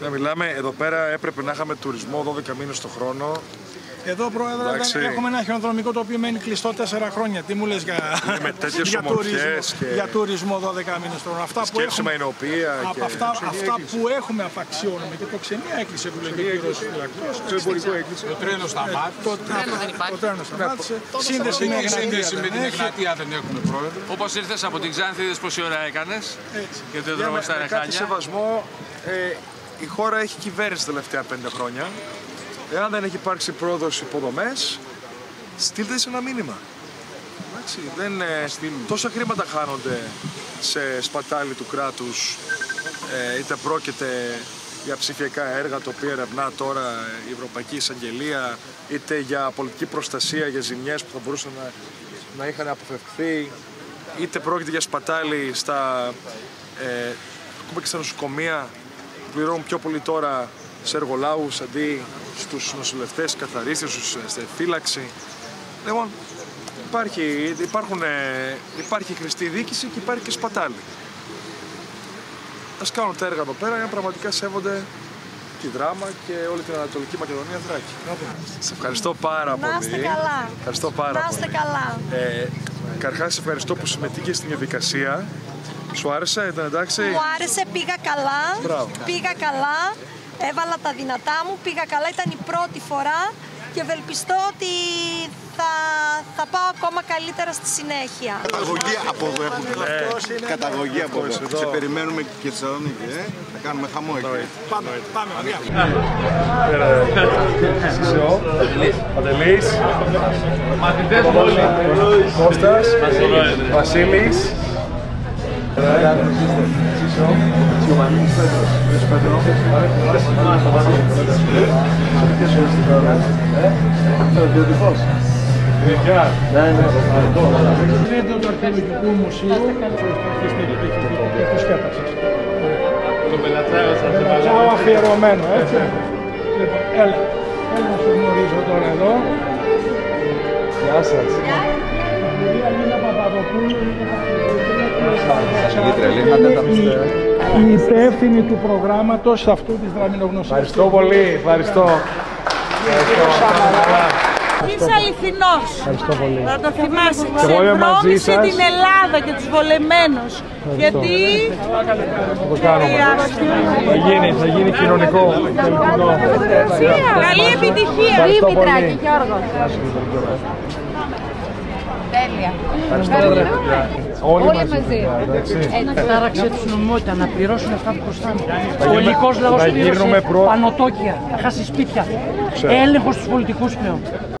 Δεν μιλάμε, εδώ πέρα έπρεπε να είχαμε τουρισμό 12 μήνες το χρόνο. Εδώ, Πρόεδρε, Εντάξει. δεν έχουμε ένα χιονοδρομικό το οποίο μένει κλειστό 4 χρόνια. Τι μου λες για, με τέτοιες για, ομορφιές τουρισμό, και- για τουρισμό 12 μήνες τώρα. Αυτά που Σκέψη έχουμε, με ενωπία από και... αυτά, αυτά που έχουμε απαξιώνουμε και το ξενία έκλεισε που λέγεται ο κύριος Φυλακτός. Το εμπορικό έκλεισε. Το τρένο σταμάτησε. Το τρένο δεν υπάρχει. Το τρένο σταμάτησε. Σύνδεση με Η σύνδεση με την Εγνατία δεν έχει. Εγνατία δεν έχουμε πρόεδρο. Όπως ήρθες από την Ξάνθη, είδες πόση ώρα έκανες Έτσι. και το Για δρόμο με, στα με κάτι Ρεχάνια. σεβασμό, ε, η χώρα έχει κυβέρνηση τα τελευταία πέντε χρόνια. Εάν δεν έχει υπάρξει πρόοδος στις υποδομές, στείλτε σε ένα μήνυμα. Εντάξει, δεν, ε, τόσα χρήματα χάνονται σε σπατάλη του κράτους, ε, είτε πρόκειται για ψηφιακά έργα τα οποία ερευνά τώρα η Ευρωπαϊκή Εισαγγελία, είτε για πολιτική προστασία, για ζημιές που θα μπορούσαν να, να είχαν αποφευχθεί, είτε πρόκειται για σπατάλη στα, ε, ακόμα και στα νοσοκομεία που πληρώνουν πιο πολύ τώρα σε εργολάβους αντί στους νοσηλευτές, καθαρίστες, στους, ε, στη φύλαξη. Λοιπόν, υπάρχει, υπάρχουν, ε, υπάρχει χρηστή διοίκηση και υπάρχει και σπατάλη. Ας κάνουν τα έργα εδώ πέρα για να πραγματικά σέβονται τη δράμα και όλη την Ανατολική Μακεδονία Θράκη. Σε ευχαριστώ πάρα πολύ. Να είστε καλά. Ευχαριστώ πάρα Να πολύ. είστε καλά. Ε, Καρχάς, σε ευχαριστώ που συμμετείχε στην διαδικασία. Σου άρεσε, ήταν εντάξει; Μου άρεσε, πήγα καλά. Μπράβο. Πήγα καλά. Έβαλα τα δυνατά μου, πήγα καλά. Ήταν η πρώτη φορά και ευελπιστώ ότι θα, θα πάω ακόμα καλύτερα στη συνέχεια. Καταγωγή από εδώ έχουμε. Καταγωγή από εδώ. εδώ. Σε περιμένουμε και στη Θεσσαλονίκη, ε. Θα κάνουμε χαμό εκεί. Πάμε, πάμε, παιδιά. Σισό, Παντελής, Κώστας, Βασίλης, Είναι του Αρχαιολογικού Μουσείου και της Σκέπασης. Το πελατσάω σα Τσάω αφιερωμένο, έτσι. Λοιπόν, έλα. Έλα να σε γνωρίζω τώρα εδώ. Γεια σας. Η κυρία Λίνα Παπαδοπούλου ναι, είναι η υπεύθυνη του προγράμματος αυτού της δραμινογνωσίας. Ευχαριστώ πολύ, ευχαριστώ. Είσαι αληθινός. Ευχαριστώ πολύ. Θα το θυμάσαι. εγώ είμαι μαζί Ξεβρώμισε σας. την Ελλάδα και τους βολεμένους. Γιατί Θα το κάνουμε. Θα γίνει, θα γίνει κοινωνικό. πολιτικό. καλή επιτυχία. Ευχαριστώ πολύ. Τέλεια. Όλοι Όλοι μαζί. μαζί. εντάξει. Τάραξε του νομιμότητα να πληρώσουν αυτά που χρωστάνε. Ο γίνουμε- ελληνικό λαός θα γίνουμε πλήρωσε προ- πανωτόκια, θα χάσει σπίτια. Έλεγχος στους πολιτικούς πλέον.